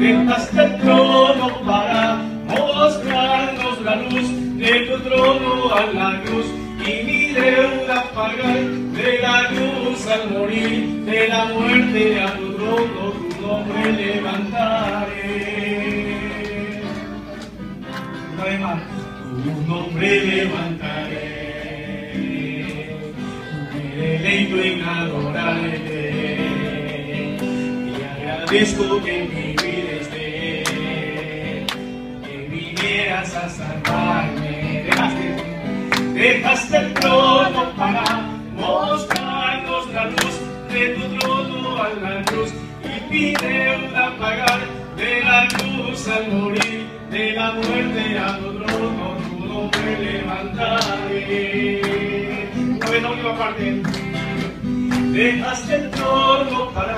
dejaste el trono para mostrarnos la luz de tu trono a la cruz y mi deuda pagar de la luz al morir de la muerte a tu trono tu nombre levantaré. Una tu nombre levantaré. Deleito en adorarte y agradezco que mi vinieras a salvarme dejaste, el trono para mostrarnos la luz. De tu trono a la cruz y mi deuda pagar. De la cruz al morir de la muerte a tu trono tu nombre levantaré. Una la última parte. Dejaste el trono para